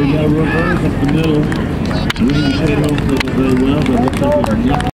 We got reverse up the middle. We didn't shade off very well, but looks like it